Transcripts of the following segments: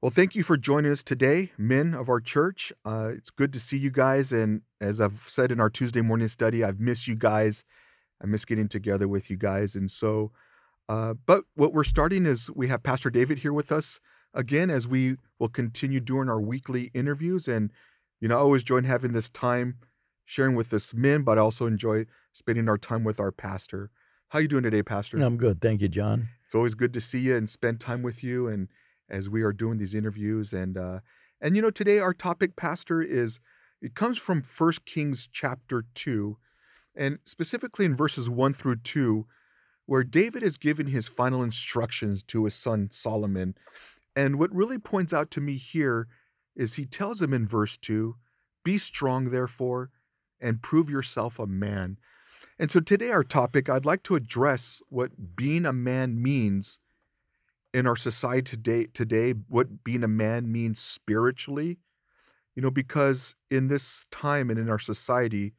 Well, thank you for joining us today, men of our church. Uh, it's good to see you guys. And as I've said in our Tuesday morning study, I've missed you guys. I miss getting together with you guys. And so, uh, but what we're starting is we have Pastor David here with us again as we will continue doing our weekly interviews. And, you know, I always enjoy having this time sharing with us men, but I also enjoy spending our time with our pastor. How you doing today, Pastor? I'm good. Thank you, John. It's always good to see you and spend time with you. And as we are doing these interviews. And uh, and you know, today our topic, Pastor, is it comes from First Kings chapter two, and specifically in verses one through two, where David is giving his final instructions to his son Solomon. And what really points out to me here is he tells him in verse two, "Be strong, therefore, and prove yourself a man." And so today, our topic, I'd like to address what being a man means in our society today today what being a man means spiritually you know because in this time and in our society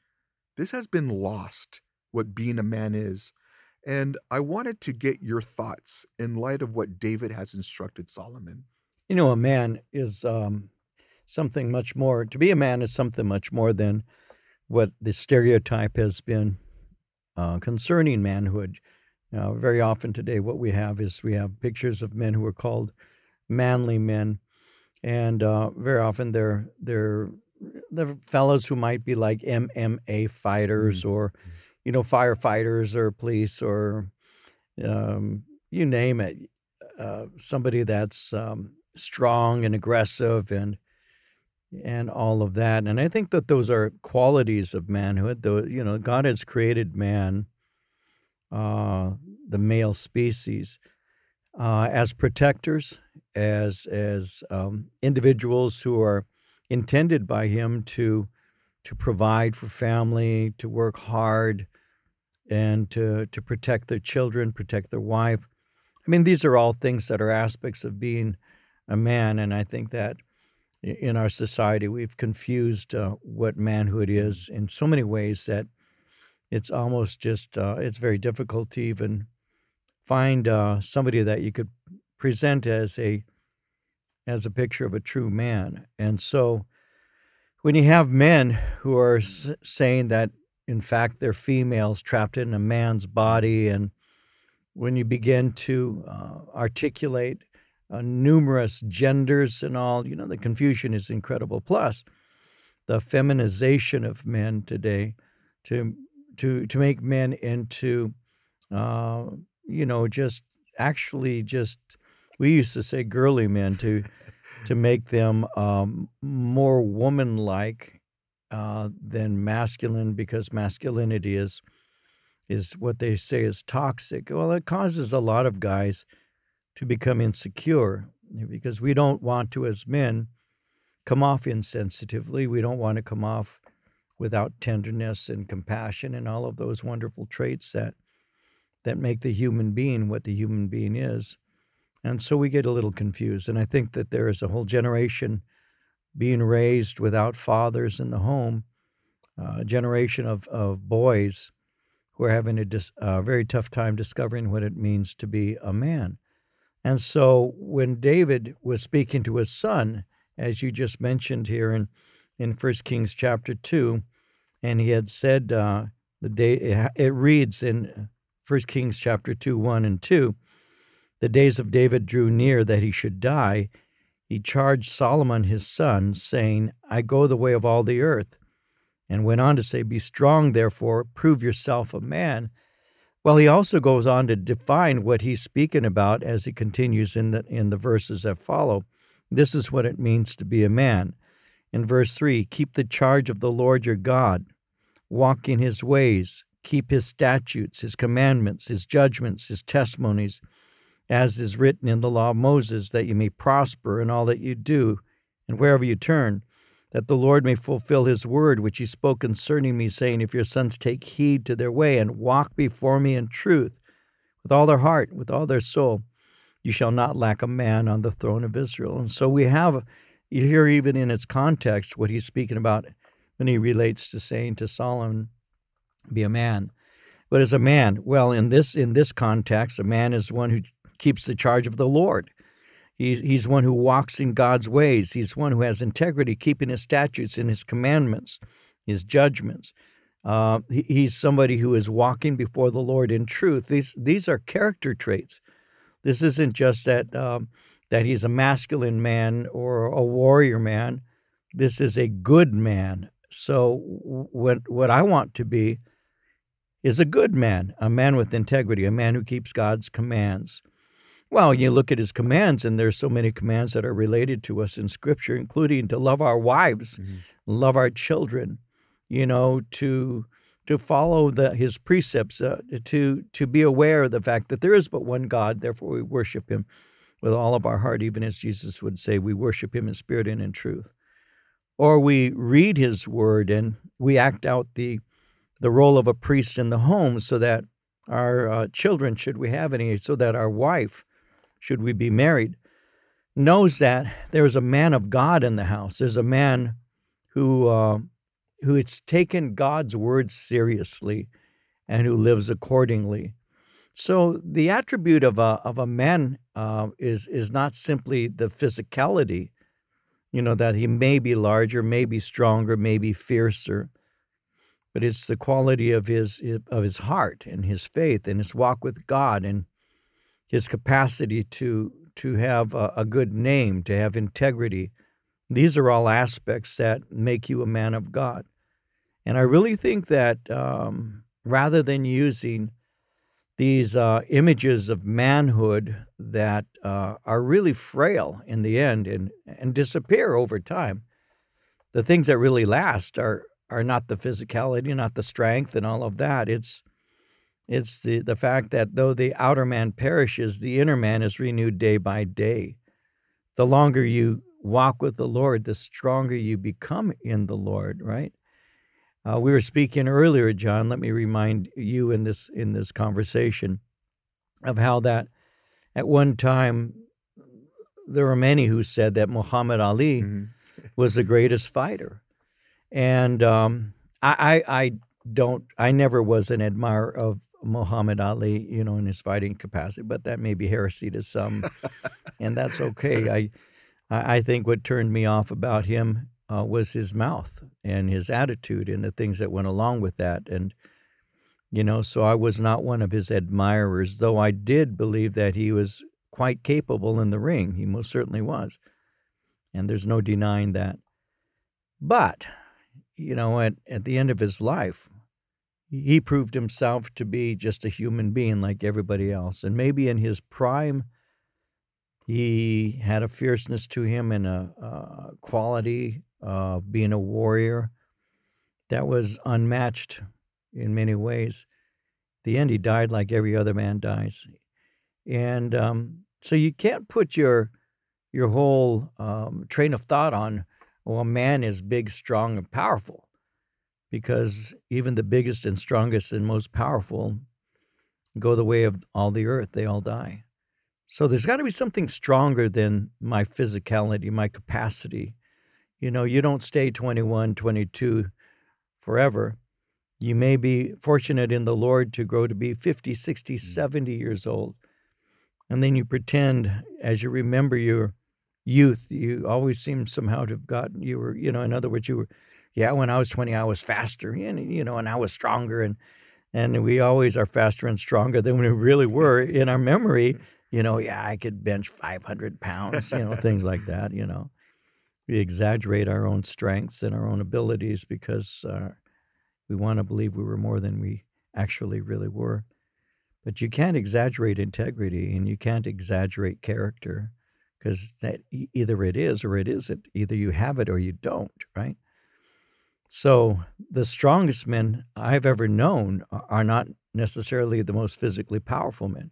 this has been lost what being a man is. And i wanted to get your thoughts in light of what david has instructed solomon. You know a man is um, something much more to be a man is something much more than what the stereotype has been uh, concerning manhood now, very often today, what we have is we have pictures of men who are called manly men, and uh, very often they're they're the fellows who might be like MMA fighters mm-hmm. or, you know, firefighters or police or, um, you name it, uh, somebody that's um, strong and aggressive and and all of that. And I think that those are qualities of manhood. Though you know, God has created man uh, the male species uh, as protectors, as as um, individuals who are intended by him to to provide for family, to work hard, and to to protect their children, protect their wife. I mean, these are all things that are aspects of being a man, and I think that in our society we've confused uh, what manhood is in so many ways that it's almost just uh, it's very difficult to even find uh, somebody that you could present as a as a picture of a true man. And so when you have men who are s- saying that in fact they're females trapped in a man's body and when you begin to uh, articulate uh, numerous genders and all, you know, the confusion is incredible. Plus, the feminization of men today to to to make men into uh, you know just actually just we used to say girly men to to make them um, more woman-like uh, than masculine because masculinity is is what they say is toxic. Well, it causes a lot of guys to become insecure because we don't want to, as men, come off insensitively. We don't want to come off without tenderness and compassion and all of those wonderful traits that that make the human being what the human being is. And so we get a little confused. And I think that there is a whole generation being raised without fathers in the home, uh, a generation of, of boys who are having a dis, very tough time discovering what it means to be a man. And so when David was speaking to his son, as you just mentioned here in, in 1 Kings chapter 2, and he had said uh, the day it reads in First Kings chapter two, one and two, the days of David drew near that he should die. He charged Solomon his son, saying, "I go the way of all the earth," and went on to say, "Be strong, therefore, prove yourself a man." Well, he also goes on to define what he's speaking about as he continues in the in the verses that follow. This is what it means to be a man. In verse 3, keep the charge of the Lord your God, walk in his ways, keep his statutes, his commandments, his judgments, his testimonies, as is written in the law of Moses, that you may prosper in all that you do and wherever you turn, that the Lord may fulfill his word which he spoke concerning me, saying, If your sons take heed to their way and walk before me in truth, with all their heart, with all their soul, you shall not lack a man on the throne of Israel. And so we have you hear even in its context what he's speaking about when he relates to saying to Solomon, "Be a man." But as a man, well, in this in this context, a man is one who keeps the charge of the Lord. He, he's one who walks in God's ways. He's one who has integrity, keeping his statutes and his commandments, his judgments. Uh, he, he's somebody who is walking before the Lord in truth. These these are character traits. This isn't just that um, that he's a masculine man or a warrior man. This is a good man. So what what I want to be is a good man, a man with integrity, a man who keeps God's commands. Well, you look at his commands, and there's so many commands that are related to us in Scripture, including to love our wives, mm-hmm. love our children, you know, to to follow the, his precepts, uh, to to be aware of the fact that there is but one God, therefore we worship Him with all of our heart, even as Jesus would say, we worship Him in spirit and in truth. Or we read His Word and we act out the the role of a priest in the home, so that our uh, children, should we have any, so that our wife should we be married, knows that there is a man of God in the house. There's a man who uh, who has taken God's word seriously and who lives accordingly. So the attribute of a of a man uh, is is not simply the physicality, you know, that he may be larger, may be stronger, may be fiercer, but it's the quality of his of his heart and his faith and his walk with God and his capacity to to have a, a good name, to have integrity. These are all aspects that make you a man of God. And I really think that um, rather than using these uh, images of manhood that uh, are really frail in the end and, and disappear over time, the things that really last are are not the physicality, not the strength, and all of that. It's it's the, the fact that though the outer man perishes, the inner man is renewed day by day. The longer you walk with the Lord, the stronger you become in the Lord, right? Uh, we were speaking earlier, John. Let me remind you in this in this conversation of how that at one time there were many who said that Muhammad Ali mm-hmm. was the greatest fighter, and um, I, I, I don't I never was an admirer of Muhammad Ali, you know, in his fighting capacity, but that may be heresy to some, and that's okay. I, I think what turned me off about him uh, was his mouth and his attitude and the things that went along with that, and you know, so I was not one of his admirers, though I did believe that he was quite capable in the ring. He most certainly was, and there's no denying that. But, you know, at at the end of his life, he proved himself to be just a human being like everybody else. And maybe in his prime, he had a fierceness to him and a, a quality of being a warrior that was unmatched in many ways. the end, he died like every other man dies. And um, so you can't put your your whole um, train of thought on, well, a man is big, strong, and powerful because even the biggest and strongest and most powerful go the way of all the earth. They all die. So there's got to be something stronger than my physicality, my capacity. You know, you don't stay 21, 22 forever. You may be fortunate in the Lord to grow to be 50, 60, mm. 70 years old. And then you pretend, as you remember your youth, you always seem somehow to have gotten, you were, you know, in other words, you were yeah, when I was 20, I was faster, and you know, and I was stronger, and and we always are faster and stronger than we really were in our memory. You know, yeah, I could bench 500 pounds, you know, things like that. You know, we exaggerate our own strengths and our own abilities because uh, we want to believe we were more than we actually really were. But you can't exaggerate integrity, and you can't exaggerate character because that either it is or it isn't. Either you have it or you don't, right? So the strongest men I've ever known are not necessarily the most physically powerful men.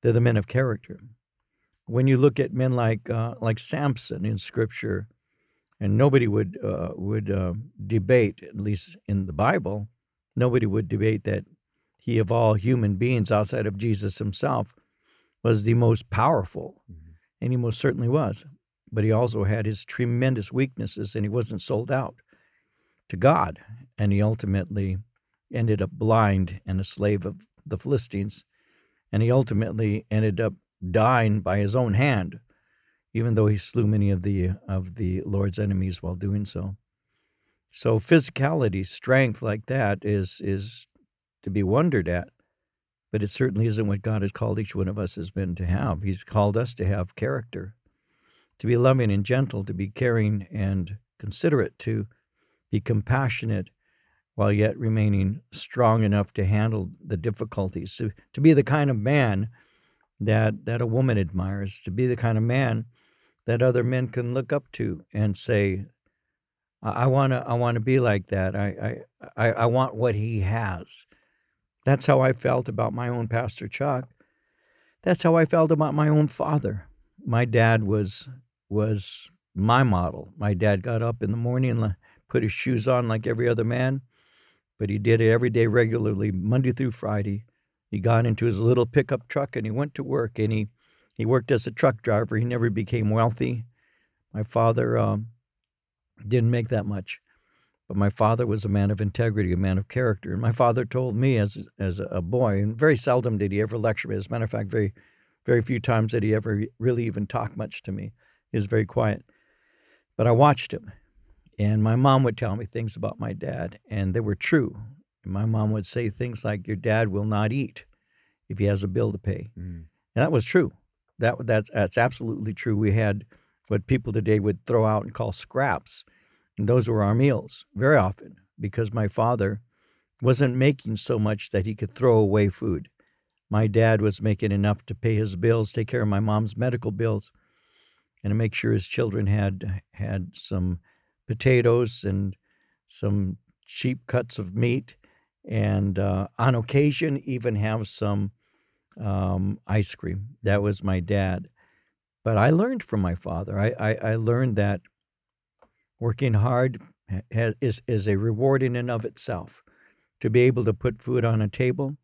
They're the men of character. When you look at men like uh, like Samson in Scripture, and nobody would uh, would uh, debate, at least in the Bible, nobody would debate that he of all human beings outside of Jesus himself was the most powerful, mm-hmm. and he most certainly was. But he also had his tremendous weaknesses, and he wasn't sold out to God. And he ultimately ended up blind and a slave of the Philistines. And he ultimately ended up dying by his own hand even though he slew many of the of the Lord's enemies while doing so. So physicality, strength like that is is to be wondered at, but it certainly isn't what God has called each one of us as men to have. He's called us to have character, to be loving and gentle, to be caring and considerate, to be compassionate, while yet remaining strong enough to handle the difficulties, to, to be the kind of man that, that a woman admires, to be the kind of man that other men can look up to and say, I want to I want to be like that. I, I I want what he has. That's how I felt about my own Pastor Chuck. That's how I felt about my own father. My dad was was my model. My dad got up in the morning and put his shoes on like every other man, but he did it every day regularly, Monday through Friday. He got into his little pickup truck and he went to work and he, he worked as a truck driver. He never became wealthy. My father um, didn't make that much, but my father was a man of integrity, a man of character. And my father told me as, as a boy, and very seldom did he ever lecture me. As a matter of fact, very, very few times did he ever really even talk much to me. He was very quiet. But I watched him and my mom would tell me things about my dad, and they were true. My mom would say things like, Your dad will not eat if he has a bill to pay. Mm. And that was true. That, that's, that's absolutely true. We had what people today would throw out and call scraps. And those were our meals very often because my father wasn't making so much that he could throw away food. My dad was making enough to pay his bills, take care of my mom's medical bills, and to make sure his children had had some potatoes and some cheap cuts of meat, and uh, on occasion, even have some um, ice cream. That was my dad. But I learned from my father. I, I, I learned that working hard has, is, is a reward in and of itself. To be able to put food on a table,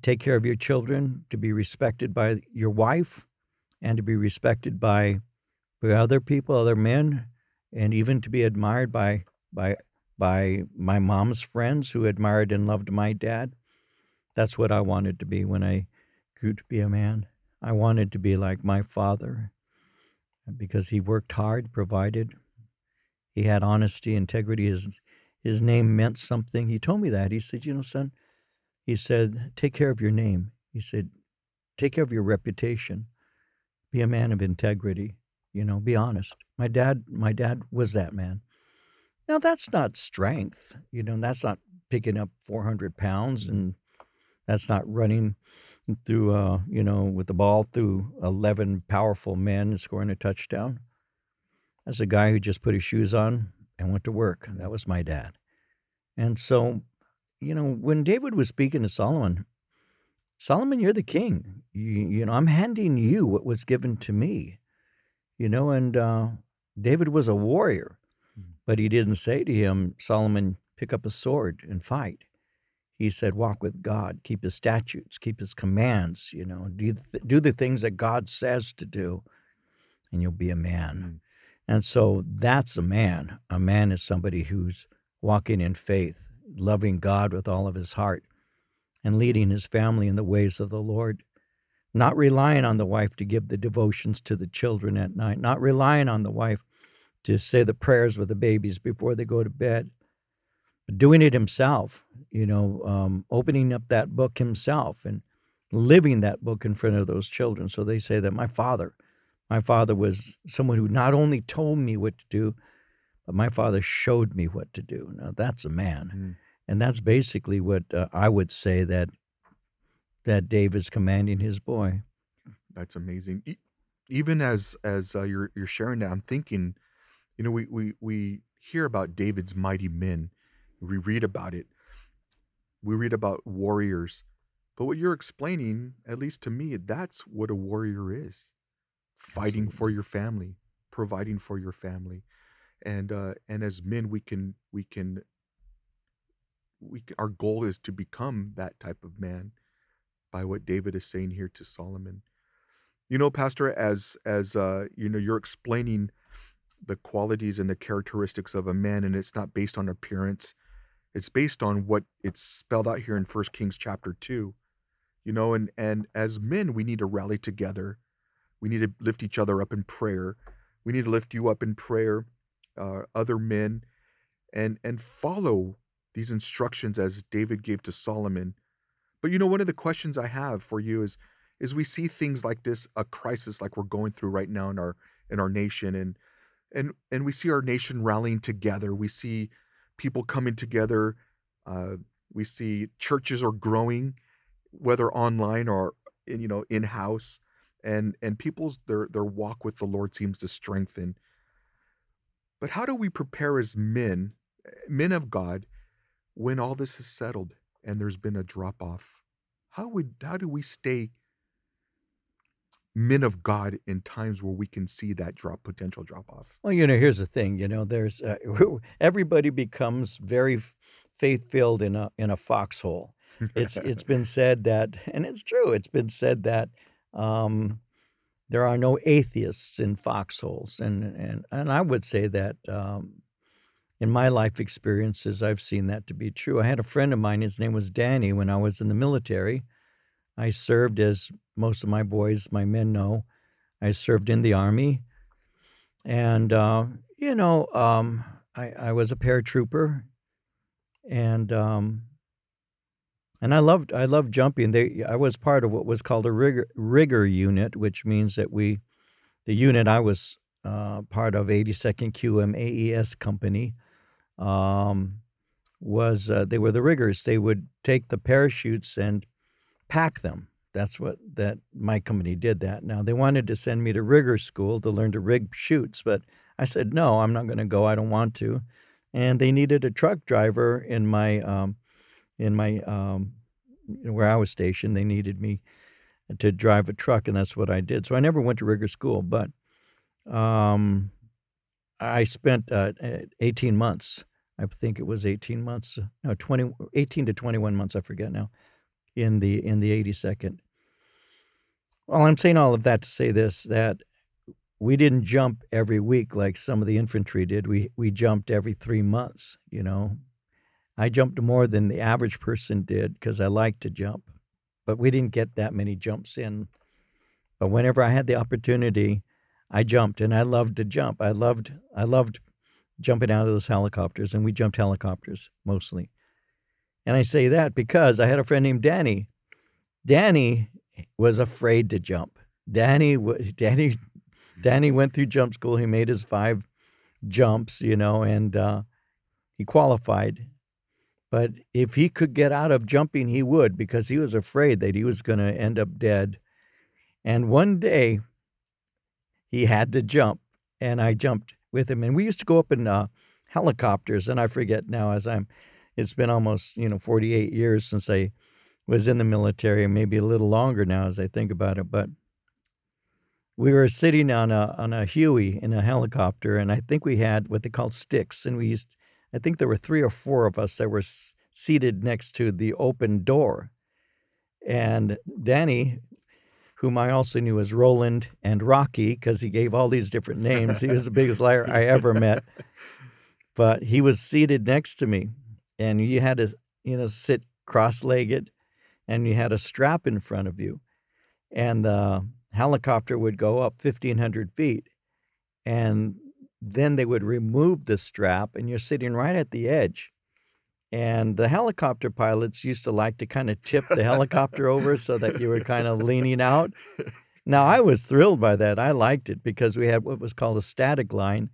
take care of your children, to be respected by your wife, and to be respected by, by other people, other men, and even to be admired by by by my mom's friends who admired and loved my dad. That's what I wanted to be when I grew to be a man. I wanted to be like my father because he worked hard, provided. He had honesty, integrity. His his name meant something. He told me that. He said, "You know, son," he said, "take care of your name." He said, "Take care of your reputation. Be a man of integrity." You know, be honest. My dad, my dad was that man. Now that's not strength. You know, that's not picking up 400 pounds, and that's not running through, uh, you know, with the ball through 11 powerful men and scoring a touchdown. That's a guy who just put his shoes on and went to work. That was my dad. And so, you know, when David was speaking to Solomon, Solomon, you're the king. You, you know, I'm handing you what was given to me you know, and uh, David was a warrior. But he didn't say to him, Solomon, pick up a sword and fight. He said, walk with God, keep his statutes, keep his commands, you know, do, th- do the things that God says to do, and you'll be a man. Mm. And so that's a man. A man is somebody who's walking in faith, loving God with all of his heart, and leading his family in the ways of the Lord not relying on the wife to give the devotions to the children at night, not relying on the wife to say the prayers with the babies before they go to bed, but doing it himself, you know, um, opening up that book himself and living that book in front of those children. So they say that my father, my father was someone who not only told me what to do, but my father showed me what to do. Now that's a man. Mm. And that's basically what uh, I would say that that David's commanding his boy. That's amazing. Even as as uh, you're you're sharing that, I'm thinking, you know, we we we hear about David's mighty men. We read about it. We read about warriors. But what you're explaining, at least to me, that's what a warrior is. Fighting Absolutely. for your family, providing for your family. And uh and as men we can we can we can, our goal is to become that type of man by what David is saying here to Solomon. You know, Pastor, as as uh, you know, you're explaining the qualities and the characteristics of a man, and it's not based on appearance. It's based on what it's spelled out here in First Kings chapter two. You know, and and as men, we need to rally together. We need to lift each other up in prayer. We need to lift you up in prayer, uh, other men, and and follow these instructions as David gave to Solomon. But you know, one of the questions I have for you is is we see things like this, a crisis like we're going through right now in our in our nation, and and and we see our nation rallying together. We see people coming together. Uh, we see churches are growing, whether online or in, you know in house, and and people's their their walk with the Lord seems to strengthen. But how do we prepare as men, men of God, when all this is settled and there's been a drop off? How would how do we stay men of God in times where we can see that drop potential drop off? Well, you know, here's the thing. You know, there's uh, everybody becomes very faith filled in a in a foxhole. It's it's been said that, and it's true. It's been said that um, there are no atheists in foxholes, and and and I would say that. Um, in my life experiences, I've seen that to be true. I had a friend of mine, his name was Danny, when I was in the military. I served, as most of my boys, my men know, I served in the Army. And, uh, you know, um, I, I, was a paratrooper. And, um, and I loved I loved jumping. They I was part of what was called a rigger, rigger unit, which means that we, the unit I was uh, part of, 82nd QM AES company, um, was uh, they were the riggers. They would take the parachutes and pack them. That's what that my company did that. Now they wanted to send me to rigger school to learn to rig chutes, but I said no, I'm not going to go. I don't want to. And they needed a truck driver in my um, in my um, where I was stationed. They needed me to drive a truck, and that's what I did. So I never went to rigger school, but um, I spent uh, 18 months. I think it was 18 months. No, 20, 18 to 21 months. I forget now. In the in the 82nd. Well, I'm saying all of that to say this: that we didn't jump every week like some of the infantry did. We we jumped every three months. You know, I jumped more than the average person did because I like to jump, but we didn't get that many jumps in. But whenever I had the opportunity, I jumped and I loved to jump. I loved I loved jumping out of those helicopters and we jumped helicopters mostly. And I say that because I had a friend named Danny. Danny was afraid to jump. Danny Danny Danny went through jump school. He made his five jumps, you know, and uh, he qualified. But if he could get out of jumping, he would because he was afraid that he was going to end up dead. And one day he had to jump, and I jumped with him. And we used to go up in uh, helicopters, and I forget now as I'm. It's been almost you know 48 years since I was in the military, maybe a little longer now as I think about it. But we were sitting on a on a Huey in a helicopter, and I think we had what they call sticks, and we used. I think there were three or four of us that were s- seated next to the open door, and Danny whom I also knew as Roland and Rocky because he gave all these different names. He was the biggest liar I ever met. But he was seated next to me, and you had to, you know, sit cross-legged, and you had a strap in front of you, and the helicopter would go up 1,500 feet, and then they would remove the strap, and you're sitting right at the edge. And the helicopter pilots used to like to kind of tip the helicopter over so that you were kind of leaning out. Now, I was thrilled by that. I liked it because we had what was called a static line,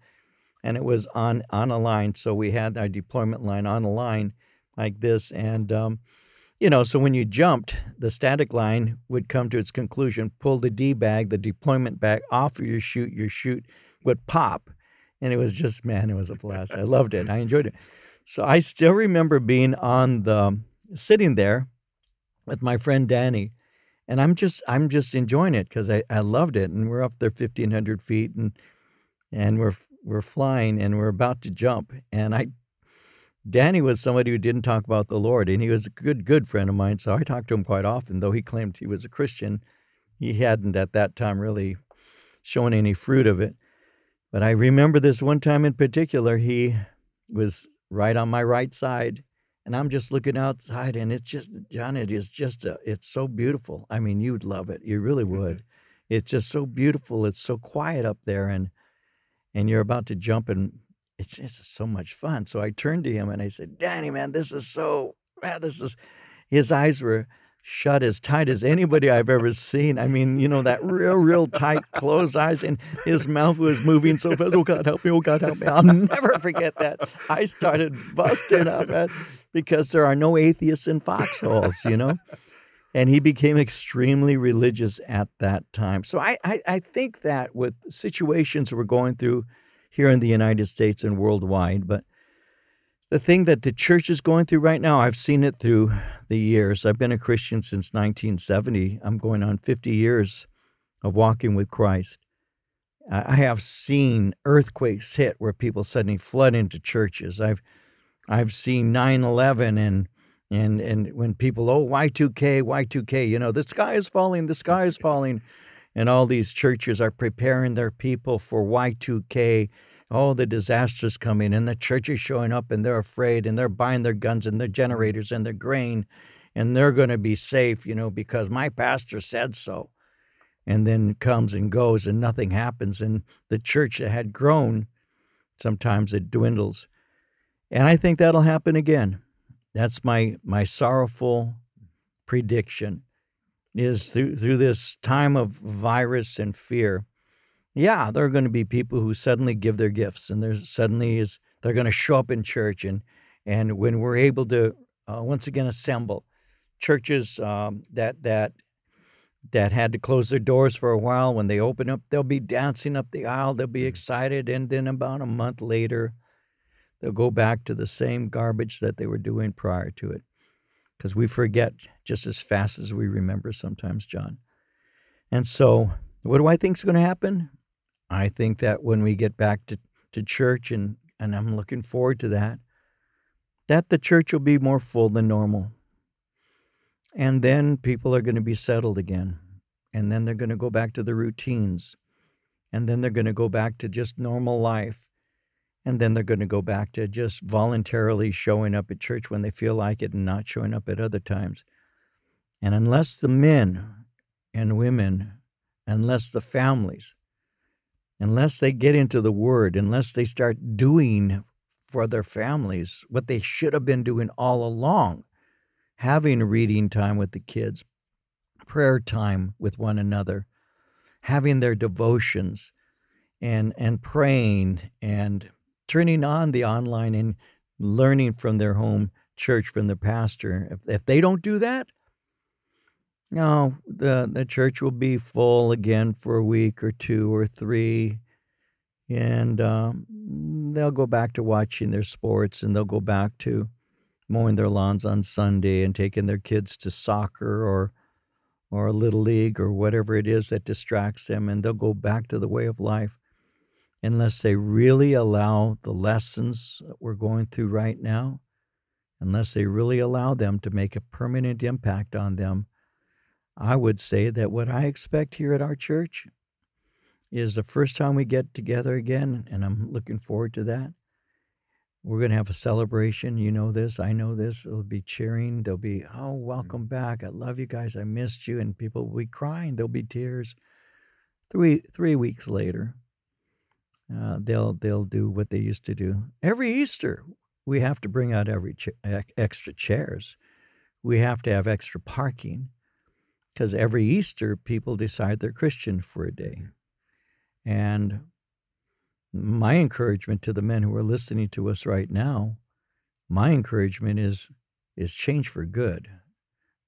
and it was on, on a line. So we had our deployment line on a line like this. And, um, you know, so when you jumped, the static line would come to its conclusion, pull the D bag, the deployment bag off of your chute, your chute would pop. And it was just, man, it was a blast. I loved it. I enjoyed it. So I still remember being on the sitting there with my friend Danny, and I'm just I'm just enjoying it because I, I loved it, and we're up there 1,500 feet, and and we're we're flying, and we're about to jump, and I. Danny was somebody who didn't talk about the Lord, and he was a good, good friend of mine. So I talked to him quite often, though he claimed he was a Christian. He hadn't at that time really shown any fruit of it. But I remember this one time in particular, he was right on my right side and I'm just looking outside and it's just John it is just a, it's so beautiful. I mean, you'd love it. You really would. Mm-hmm. it's just so beautiful. It's so quiet up there, and and you're about to jump, and it's just so much fun. So I turned to him and I said, "Danny, man, this is so man, this is." His eyes were shut as tight as anybody I've ever seen. I mean, you know, that real, real tight closed eyes, and his mouth was moving so fast. Oh, God, help me. Oh, God, help me. I'll never forget that. I started busting up man, because there are no atheists in foxholes, you know? And he became extremely religious at that time. So I, I, I think that with situations we're going through here in the United States and worldwide, but the thing that the church is going through right now, I've seen it through the years. I've been a Christian since 1970. I'm going on 50 years of walking with Christ. I have seen earthquakes hit where people suddenly flood into churches. I've I've seen 9/11 and and and when people oh Y2K Y2K you know the sky is falling the sky is falling and all these churches are preparing their people for Y2K oh, the disaster's coming, and the church is showing up, and they're afraid, and they're buying their guns and their generators and their grain, and they're going to be safe, you know, because my pastor said so. And then comes and goes, and nothing happens. And the church that had grown, sometimes it dwindles. And I think that'll happen again. That's my my sorrowful prediction is through through this time of virus and fear yeah, there are going to be people who suddenly give their gifts, and there's suddenly is they're going to show up in church, and and when we're able to uh, once again assemble churches um, that that that had to close their doors for a while, when they open up, they'll be dancing up the aisle, they'll be mm. excited, and then about a month later, they'll go back to the same garbage that they were doing prior to it, because we forget just as fast as we remember sometimes, John. And so, what do I think is going to happen? I think that when we get back to, to church, and, and I'm looking forward to that, that the church will be more full than normal. And then people are going to be settled again. And then they're going to go back to the routines. And then they're going to go back to just normal life. And then they're going to go back to just voluntarily showing up at church when they feel like it and not showing up at other times. And unless the men and women, unless the families unless they get into the Word, unless they start doing for their families what they should have been doing all along, having reading time with the kids, prayer time with one another, having their devotions, and and praying and turning on the online and learning from their home church from the pastor. If if they don't do that, no, the the church will be full again for a week or two or three, and um, they'll go back to watching their sports, and they'll go back to mowing their lawns on Sunday and taking their kids to soccer or or a little league or whatever it is that distracts them, and they'll go back to the way of life unless they really allow the lessons that we're going through right now, unless they really allow them to make a permanent impact on them I would say that what I expect here at our church is the first time we get together again, and I'm looking forward to that. We're going to have a celebration. You know this. I know this. It'll be cheering. There'll be, oh, mm-hmm. welcome back. I love you guys. I missed you. And people will be crying. There'll be tears. Three three weeks later, uh, they'll they'll do what they used to do every Easter. We have to bring out every ch- extra chairs. We have to have extra parking because every Easter people decide they're Christian for a day. And my encouragement to the men who are listening to us right now, my encouragement is is change for good.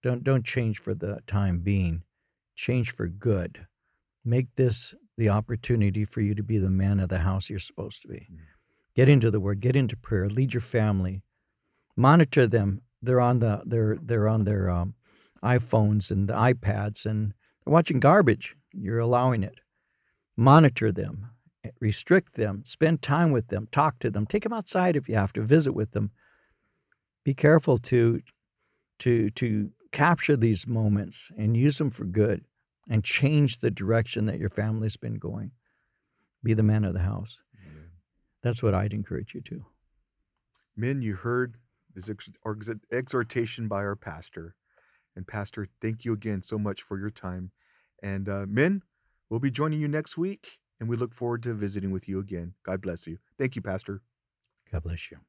Don't don't change for the time being. Change for good. Make this the opportunity for you to be the man of the house you're supposed to be. Mm-hmm. Get into the word, get into prayer, lead your family. Monitor them. They're on the they're they're on their um, iPhones and the iPads and they're watching garbage. You're allowing it. Monitor them, restrict them, spend time with them, talk to them, take them outside if you have to, visit with them. Be careful to to to capture these moments and use them for good and change the direction that your family's been going. Be the man of the house. That's what I'd encourage you to. Men, you heard this exhortation by our pastor. And Pastor, thank you again so much for your time. And uh, men, We'll be joining you next week, and we look forward to visiting with you again. God bless you. Thank you, Pastor. God bless you.